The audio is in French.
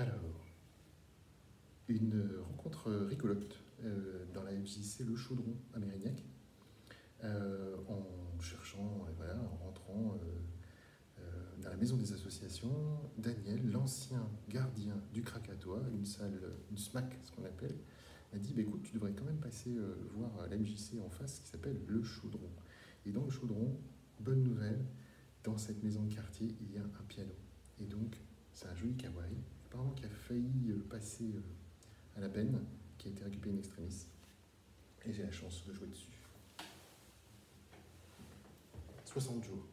Alors, une rencontre rigolote euh, dans la MJC Le Chaudron à Mérignac. Euh, en cherchant, en rentrant euh, dans la maison des associations, Daniel, l'ancien gardien du Krakatoa, une salle, une SMAC, ce qu'on appelle, m'a dit bah, écoute, tu devrais quand même passer voir la MJC en face qui s'appelle Le Chaudron. Et dans Le Chaudron, bonne nouvelle, dans cette maison de quartier, il y a un piano. Et donc, c'est un joli kawaii, apparemment qui a failli passer à la peine, qui a été récupéré in extremis. Et j'ai la chance de jouer dessus. 60 jours.